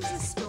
This is